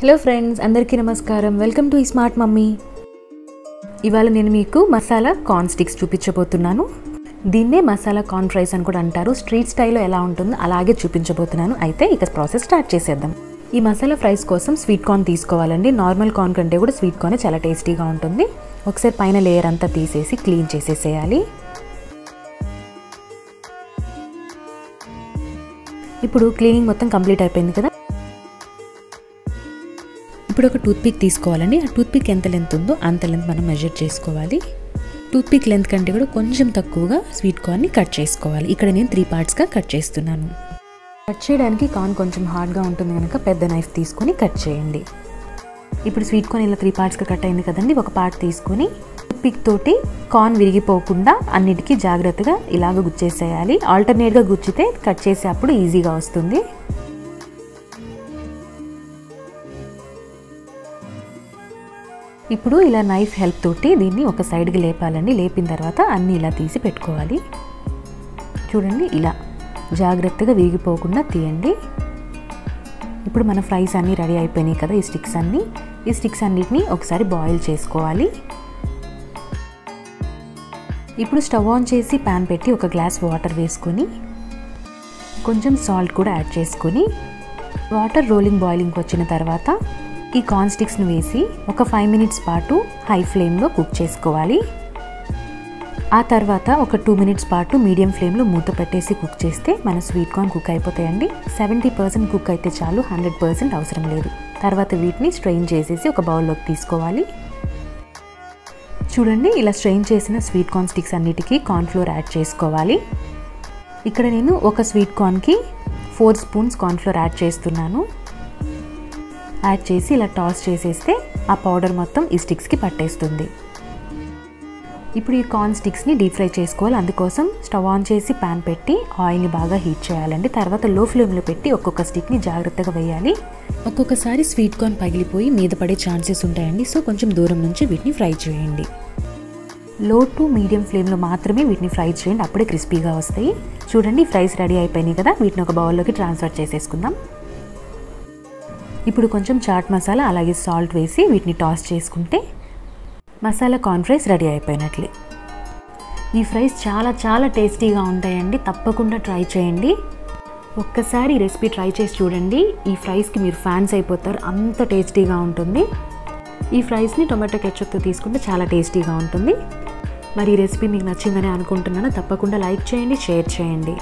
Hello friends అందరికీ నమస్కారం. Welcome to ఈ స్మార్ట్ మమ్మీ ఇవాళ నేను మీకు మసాలా కార్న్ స్టిక్స్ చూపించబోతున్నాను. దీన్నే మసాలా కార్న్ ఫ్రైస్ అని కూడా అంటారు. స్ట్రీట్ స్టైల్లో ఎలా ఉంటుందో అలాగే చూపించబోతున్నాను. అయితే ఇక ప్రాసెస్ స్టార్ట్ చేసేద్దాం. ఈ మసాలా ఫ్రైస్ కోసం స్వీట్ కార్న్ తీసుకోవాలండి. నార్మల్ కార్న్ కంటే కూడా స్వీట్ కార్న్ చాలా టేస్టీగా ఉంటుంది. ఒకసారి పైన లేయర్ అంతా తీసేసి క్లీన్ చేసేసేయాలి. ఇప్పుడు క్లీనింగ్ మొత్తం కంప్లీట్ అయిపోయింది కదా? ఇప్పుడు ఒక టూత్పిక్ తీసుకోవాలండి. ఆ టూత్పిక్ ఎంత లెంత్ ఉందో అంత లెంత్ మనం మెజర్ చేసుకోవాలి. టూత్పిక్ లెంత్ కంటే కూడా కొంచెం తక్కువగా స్వీట్ కార్న్ని కట్ చేసుకోవాలి. ఇక్కడ నేను త్రీ పార్ట్స్గా కట్ చేస్తున్నాను. కట్ చేయడానికి కార్న్ కొంచెం హార్డ్గా ఉంటుంది కనుక పెద్ద నైఫ్ తీసుకొని కట్ చేయండి. ఇప్పుడు స్వీట్ కార్న్ ఇలా త్రీ పార్ట్స్గా కట్ అయింది కదండి. ఒక పార్ట్ తీసుకొని పిక్ తోటి కార్న్ విరిగిపోకుండా అన్నిటికీ జాగ్రత్తగా ఇలాగ గుచ్చేసేయాలి. ఆల్టర్నేట్గా గుచ్చితే కట్ చేసేటప్పుడు ఈజీగా వస్తుంది. ఇప్పుడు ఇలా నైఫ్ హెల్ప్ తోటి దీన్ని ఒక సైడ్కి లేపాలండి. లేపిన తర్వాత అన్నీ ఇలా తీసి పెట్టుకోవాలి. చూడండి ఇలా జాగ్రత్తగా వీగిపోకుండా తీయండి. ఇప్పుడు మన ఫ్రైస్ అన్నీ రెడీ అయిపోయినాయి కదా ఈ స్టిక్స్ అన్నీ. ఈ స్టిక్స్ అన్నిటిని ఒకసారి బాయిల్ చేసుకోవాలి. ఇప్పుడు స్టవ్ ఆన్ చేసి ప్యాన్ పెట్టి ఒక గ్లాస్ వాటర్ వేసుకొని కొంచెం సాల్ట్ కూడా యాడ్ చేసుకొని వాటర్ రోలింగ్ బాయిలింగ్కి వచ్చిన తర్వాత ఈ కార్న్ స్టిక్స్ను వేసి ఒక ఫైవ్ మినిట్స్ పాటు హై ఫ్లేమ్లో కుక్ చేసుకోవాలి. ఆ తర్వాత ఒక టూ మినిట్స్ పాటు మీడియం ఫ్లేమ్లో మూత పెట్టేసి కుక్ చేస్తే మన స్వీట్ కార్న్ కుక్ అయిపోతాయండి. సెవెంటీ పర్సెంట్ కుక్ అయితే చాలు హండ్రెడ్ పర్సెంట్ అవసరం లేదు. తర్వాత వీటిని స్ట్రెయిన్ చేసేసి ఒక బౌల్లోకి తీసుకోవాలి. చూడండి ఇలా స్ట్రెయిన్ చేసిన స్వీట్ కార్న్ స్టిక్స్ అన్నిటికీ కార్న్ఫ్లోర్ యాడ్ చేసుకోవాలి. ఇక్కడ నేను ఒక స్వీట్ కార్న్కి ఫోర్ స్పూన్స్ కార్న్ఫ్లోర్ యాడ్ చేస్తున్నాను. యాడ్ చేసి ఇలా టాస్ చేసేస్తే ఆ పౌడర్ మొత్తం ఈ స్టిక్స్కి పట్టేస్తుంది. ఇప్పుడు ఈ కార్న్ స్టిక్స్ని డీప్ ఫ్రై చేసుకోవాలి. అందుకోసం స్టవ్ ఆన్ చేసి ప్యాన్ పెట్టి ఆయిల్ని బాగా హీట్ చేయాలండి. తర్వాత లో ఫ్లేమ్లో పెట్టి ఒక్కొక్క స్టిక్ని జాగ్రత్తగా వేయాలి. ఒక్కొక్కసారి స్వీట్ కార్న్ పగిలిపోయి మీద పడే ఛాన్సెస్ ఉంటాయండి. సో కొంచెం దూరం నుంచి వీటిని ఫ్రై చేయండి. లో టు మీడియం ఫ్లేమ్లో మాత్రమే వీటిని ఫ్రై చేయండి. అప్పుడే క్రిస్పీగా వస్తాయి. చూడండి ఫ్రైస్ రెడీ అయిపోయినాయి కదా. వీటిని ఒక బౌల్లోకి ట్రాన్స్ఫర్ చేసేసుకుందాం. ఇప్పుడు కొంచెం చాట్ మసాలా అలాగే సాల్ట్ వేసి వీటిని టాస్ చేసుకుంటే మసాలా కార్న్ ఫ్రైస్ రెడీ అయిపోయినట్లే. ఈ ఫ్రైస్ చాలా చాలా టేస్టీగా ఉంటాయండి. తప్పకుండా ట్రై చేయండి. ఒక్కసారి ఈ రెసిపీ ట్రై చేసి చూడండి. ఈ ఫ్రైస్కి మీరు ఫ్యాన్స్ అయిపోతారు. అంత టేస్టీగా ఉంటుంది. ఈ ఫ్రైస్ని టొమాటో కెచ్చప్తో తీసుకుంటే చాలా టేస్టీగా ఉంటుంది. మరి ఈ రెసిపీ మీకు నచ్చిందని అనుకుంటున్నాను. తప్పకుండా లైక్ చేయండి షేర్ చేయండి.